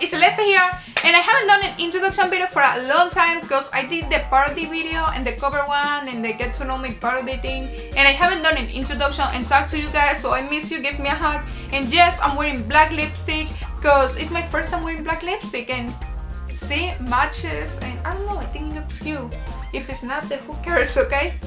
it's Celeste here and I haven't done an introduction video for a long time because I did the parody video and the cover one and the get to know me parody thing and I haven't done an introduction and talk to you guys so I miss you, give me a hug and yes, I'm wearing black lipstick because it's my first time wearing black lipstick and see, matches and I don't know, I think it looks cute. If it's not, then who cares, okay?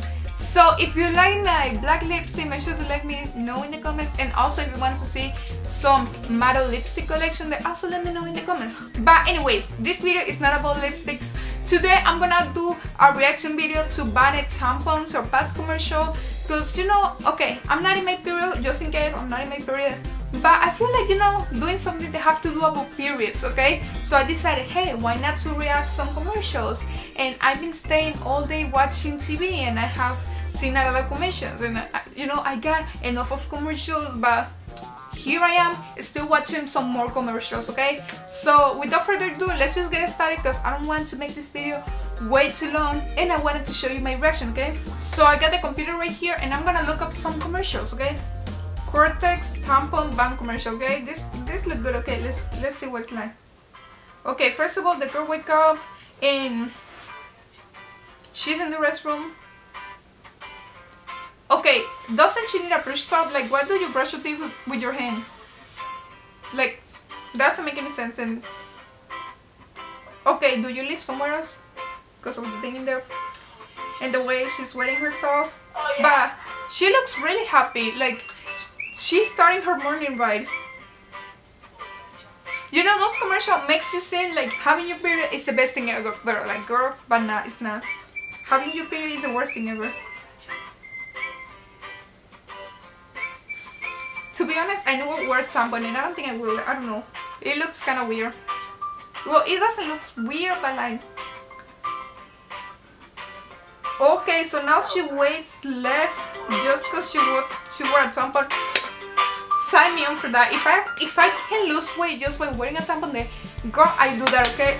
So if you like my black lipstick, make sure to let me know in the comments. And also if you want to see some matte lipstick collection, then also let me know in the comments. But anyways, this video is not about lipsticks. Today I'm gonna do a reaction video to Banner tampons or pads commercial. Cause you know, okay, I'm not in my period, just in case I'm not in my period. But I feel like, you know, doing something they have to do about periods, okay? So I decided, hey, why not to react some commercials? And I've been staying all day watching TV and I have seen a lot of commercials and you know I got enough of commercials but here I am still watching some more commercials okay? So without further ado let's just get started because I don't want to make this video way too long and I wanted to show you my reaction okay? So I got the computer right here and I'm gonna look up some commercials okay? Kotex tampon bank commercial okay? This this look good okay? Let's let's see what it's like. Okay first of all the girl wake up and she's in the restroom Okay, doesn't she need a brush top? Like, why do you brush your teeth with, with your hand? Like, doesn't make any sense. And okay, do you live somewhere else? Because of the thing in there, and the way she's wetting herself. Oh, yeah. But she looks really happy. Like, she's starting her morning ride. You know, those commercial makes you seem like having your period is the best thing ever. Like, girl, but not, it's not. Having your period is the worst thing ever. To be honest, I never wear tampon and I don't think I will. I don't know. It looks kind of weird. Well, it doesn't look weird, but like... Okay, so now she weighs less just because she wore, she wore a tampon. Sign me on for that. If I if I can lose weight just by wearing a tampon, then girl, I do that, okay?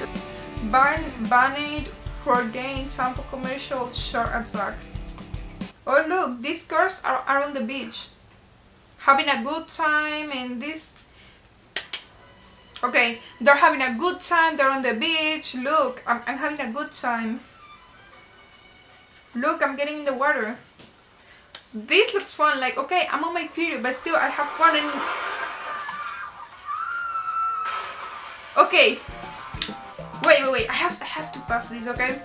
Ban Band-Aid for gain tampon commercial short attack. Oh look, these girls are, are on the beach having a good time and this. Okay they're having a good time they're on the beach. Look I'm, I'm having a good time. Look I'm getting in the water. This looks fun like okay I'm on my period but still I have fun and okay Wait, wait, wait. I have, I have to pass this, okay?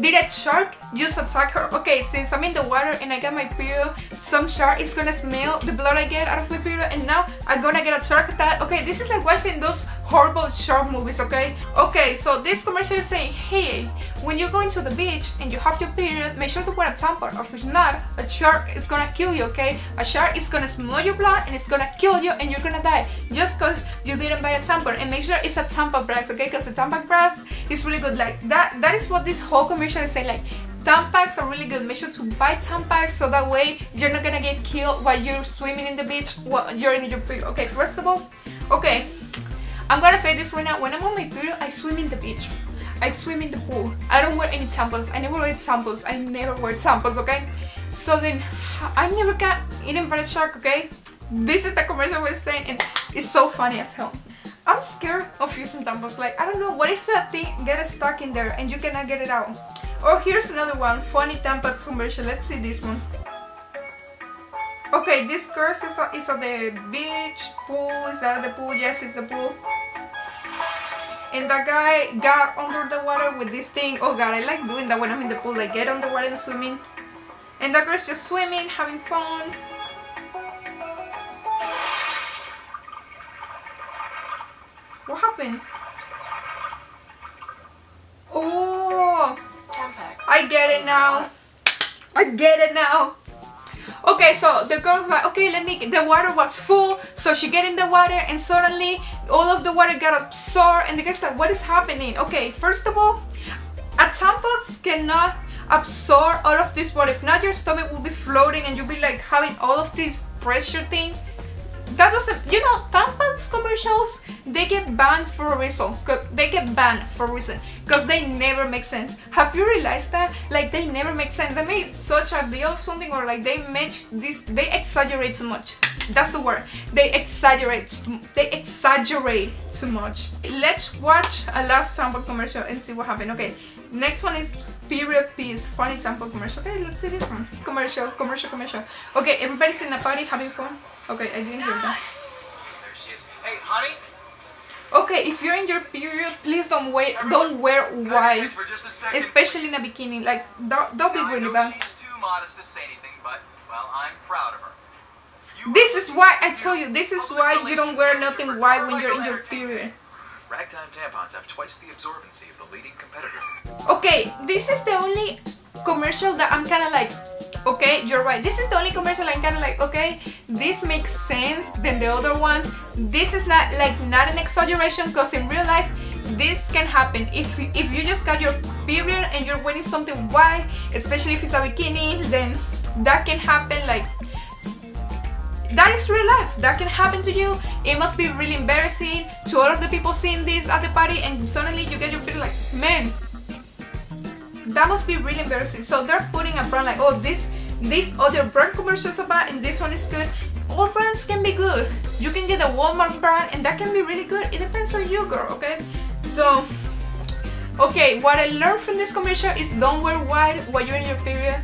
Did a shark just attack her? Okay, since I'm in the water and I got my period, some shark is gonna smell the blood I get out of my period and now I'm gonna get a shark attack. Okay, this is like watching those horrible shark movies, okay? Okay, so this commercial is saying, hey, when you're going to the beach and you have your period, make sure to wear a tampon or if not, a shark is gonna kill you, okay? A shark is gonna smell your blood and it's gonna kill you and you're gonna die just cause you didn't buy a tampon and make sure it's a tampon breast, okay? Cause the tampon breast is really good. Like that that is what this whole commercial is saying, like Tampax are really good. Make sure to buy Tampax so that way you're not gonna get killed while you're swimming in the beach while you're in your period. Okay, first of all, okay, I'm gonna say this right now. When I'm on my period, I swim in the beach. I swim in the pool. I don't wear any tampons. I never wear tampons. I never wear tampons, okay? So then, I never got eaten by a shark, okay? This is the commercial we're saying and it's so funny as hell. I'm scared of using tampons. Like, I don't know, what if that thing gets stuck in there and you cannot get it out? Oh, here's another one. Funny tampons commercial. Let's see this one. Okay, this girl is, is at the beach, pool. Is that the pool? Yes, it's the pool and that guy got under the water with this thing oh god I like doing that when I'm in the pool like get under the water and swimming and that girl's just swimming having fun happened? Oh I get it now. I get it now. Okay so the girl like okay let me the water was full so she get in the water and suddenly all of the water got absorbed and the guy's like what is happening? Okay first of all a tampons cannot absorb all of this water. If not your stomach will be floating and you'll be like having all of this pressure thing that doesn't you know tampons commercials they get banned for a reason they get banned for a reason because they never make sense. Have you realized that? Like they never make sense. They made such a deal of something or like they make this they exaggerate so much. That's the word. They exaggerate they exaggerate too much. Let's watch a last tampon commercial and see what happened. Okay next one is period piece funny tampon commercial okay let's see this one commercial commercial commercial okay everybody's in a party having fun okay i didn't hear that There she is. Hey, honey. okay if you're in your period please don't wait don't wear white For just a second. especially in a bikini like that that'll be really bad She's too modest to say anything, but well, I'm proud of her. You this is why i told you this is why you don't wear nothing white when you're in your period Ragtime tampons have twice the absorbency of the leading competitor. Okay, this is the only commercial that I'm kind of like, okay, you're right. This is the only commercial I'm kind of like, okay, this makes sense than the other ones. This is not like not an exaggeration because in real life, this can happen. If if you just got your period and you're wearing something white, especially if it's a bikini, then that can happen. Like that is real life. That can happen to you. It must be really embarrassing. To all of the people seeing this at the party and suddenly you get your period like man that must be really embarrassing. So they're putting a brand like oh this this other brand commercials about and this one is good. All brands can be good. You can get a walmart brand and that can be really good. It depends on you girl okay? So okay what i learned from this commercial is don't wear white while you're in your period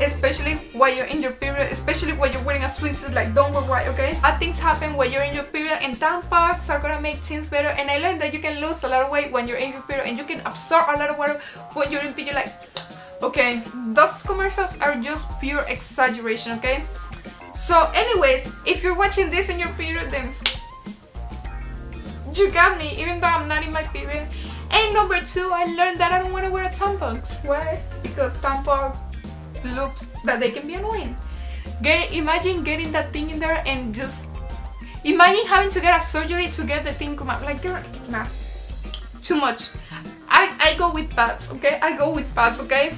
especially while you're in your period, especially when you're wearing a swimsuit, like don't wear white, okay? Bad things happen when you're in your period and tampons are gonna make things better and I learned that you can lose a lot of weight when you're in your period and you can absorb a lot of water when you're in period, like, okay, those commercials are just pure exaggeration, okay? So anyways, if you're watching this in your period, then you got me, even though I'm not in my period. And number two, I learned that I don't want to wear a tampons. Why? Because tampon looks that they can be annoying. Get imagine getting that thing in there and just imagine having to get a surgery to get the thing come out. Like girl, nah, too much. I I go with pads, okay? I go with pads, okay?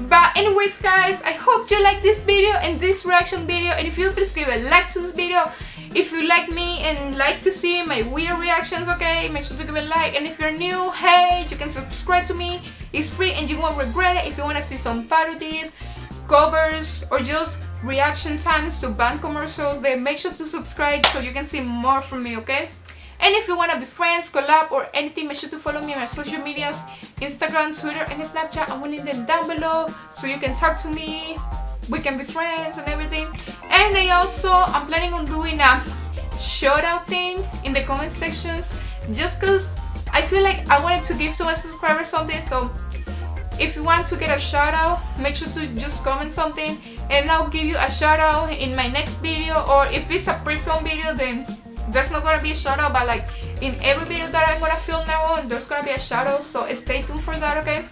But anyways guys, I hope you like this video and this reaction video and if you please give a like to this video. If you like me and like to see my weird reactions, okay, make sure to give a like. And if you're new, hey, you can subscribe to me. It's free and you won't regret it. If you want to see some parodies, covers, or just reaction times to band commercials, then make sure to subscribe so you can see more from me, okay? And if you want to be friends, collab, or anything, make sure to follow me on my social medias, Instagram, Twitter, and Snapchat. I'm putting them down below so you can talk to me. We can be friends and everything. And I also, I'm planning on doing a shout out thing in the comment sections just because I feel like I wanted to give to my subscribers something. So if you want to get a shout out, make sure to just comment something and I'll give you a shout out in my next video. Or if it's a pre-film video, then there's not gonna be a shout out but like in every video that I'm gonna film now on there's gonna be a shout out so stay tuned for that okay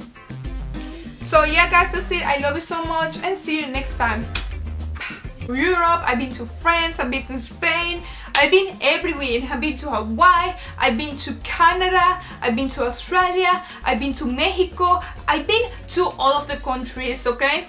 so yeah guys that's it I love you so much and see you next time Europe I've been to France I've been to Spain I've been everywhere I've been to Hawaii I've been to Canada I've been to Australia I've been to Mexico I've been to all of the countries okay